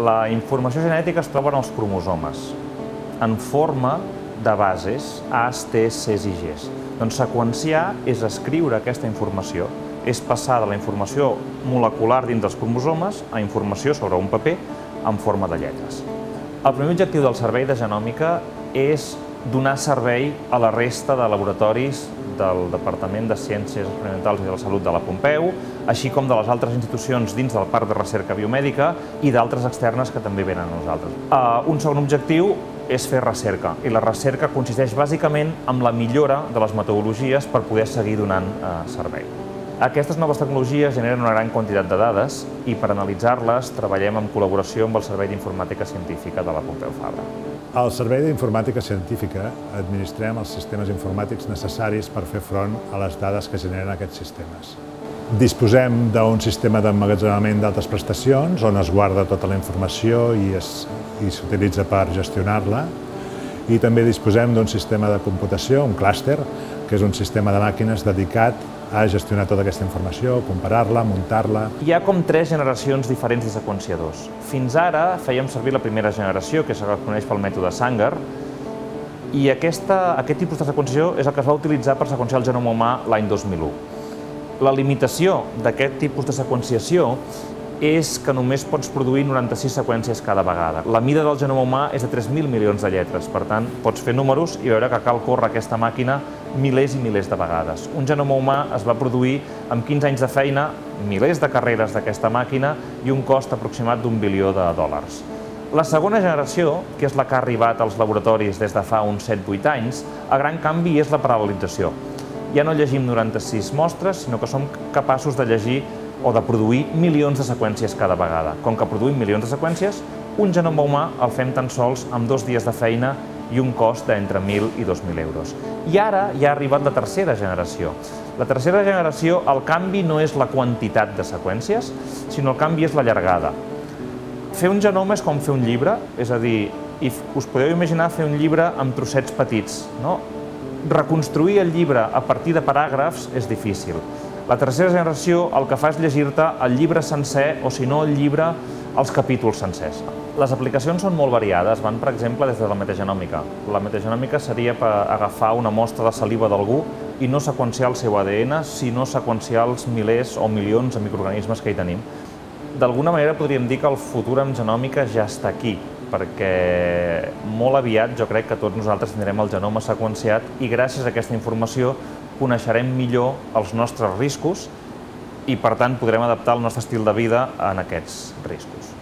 La informació genètica es troba en els cromosomes, en forma de bases, A's, T's, C's i G's. Doncs seqüenciar és escriure aquesta informació, és passar de la informació molecular dins dels cromosomes a informació sobre un paper en forma de lletres. El primer objectiu del servei de genòmica és donar servei a la resta de laboratoris del Departament de Ciències Experimentals i de la Salut de la Pompeu, així com de les altres institucions dins del Parc de Recerca Biomèdica i d'altres externes que també venen a nosaltres. Uh, un segon objectiu és fer recerca, i la recerca consisteix bàsicament en la millora de les metodologies per poder seguir donant uh, servei. Aquestes noves tecnologies generen una gran quantitat de dades i per analitzar-les treballem en col·laboració amb el Servei d'Informàtica Científica de la Pompeu Fabra. Al Servei d'Informàtica Científica administrem els sistemes informàtics necessaris per fer front a les dades que generen aquests sistemes. Disposem d'un sistema d'emmagatzemament d'altes prestacions on es guarda tota la informació i s'utilitza per gestionar-la i també disposem d'un sistema de computació, un clúster, que és un sistema de màquines dedicat a gestionar tota aquesta informació, comparar-la, muntar-la... Hi ha com tres generacions diferents de seqüenciadors. Fins ara fèiem servir la primera generació, que es coneix pel mètode Sanger, i aquesta, aquest tipus de seqüenciació és el que es va utilitzar per seqüenciar el genoma humà l'any 2001. La limitació d'aquest tipus de seqüenciació és que només pots produir 96 seqüències cada vegada. La mida del genoma humà és de 3.000 milions de lletres, per tant, pots fer números i veure que cal córrer aquesta màquina milers i milers de vegades. Un genoma humà es va produir amb 15 anys de feina, milers de carreres d'aquesta màquina i un cost aproximat d'un bilió de dòlars. La segona generació, que és la que ha arribat als laboratoris des de fa uns 7-8 anys, el gran canvi és la paral·lelització. Ja no llegim 96 mostres, sinó que som capaços de llegir o de produir milions de seqüències cada vegada. Com que produïm milions de seqüències, un genoma humà el fem tan sols amb dos dies de feina i un cost d'entre 1.000 i 2.000 euros. I ara ja ha arribat la tercera generació. La tercera generació, el canvi no és la quantitat de seqüències, sinó el canvi és la llargada. Fer un genoma és com fer un llibre, és a dir, i us podeu imaginar fer un llibre amb trossets petits. No? Reconstruir el llibre a partir de paràgrafs és difícil. La tercera generació el que fa és llegir-te el llibre sencer o, si no, el llibre, els capítols sencers. Les aplicacions són molt variades, van, per exemple, des de la metagenòmica. La metagenòmica seria per agafar una mostra de saliva d'algú i no seqüenciar el seu ADN, sinó seqüenciar els milers o milions de microorganismes que hi tenim. D'alguna manera podríem dir que el futur en genòmica ja està aquí, perquè molt aviat jo crec que tots nosaltres tindrem el genoma seqüenciat i gràcies a aquesta informació coneixerem millor els nostres riscos i, per tant, podrem adaptar el nostre estil de vida en aquests riscos.